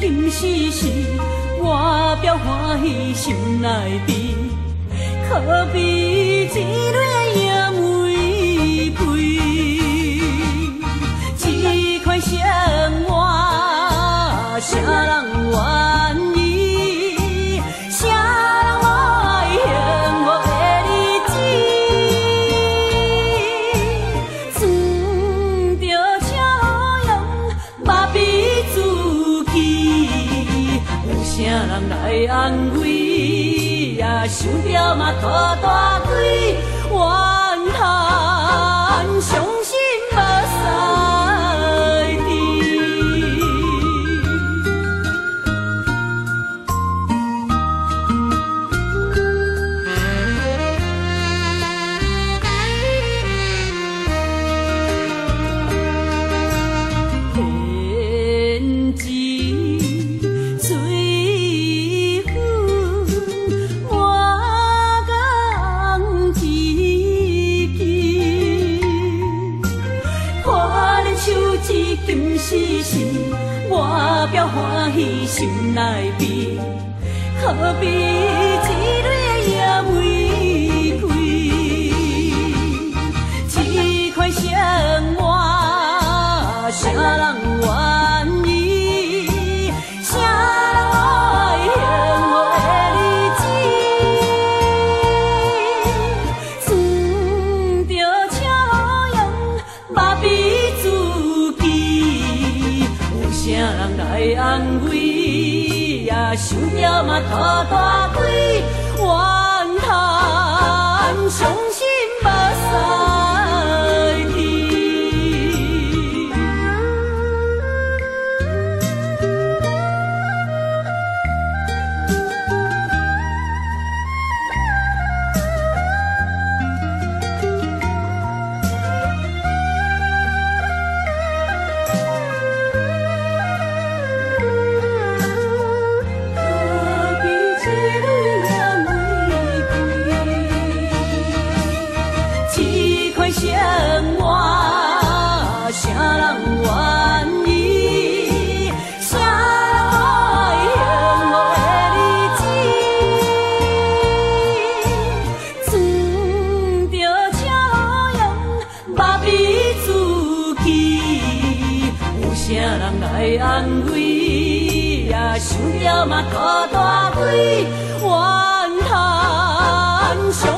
今世事，外表欢喜心内悲，可比一蕊人来安慰？也想着嘛拖大腿，怨叹今世事，外表欢喜心内悲，何必一蕊野玫人来安慰？也想着嘛拖大腿，怨叹伤安慰，也想要嘛大大开怨叹。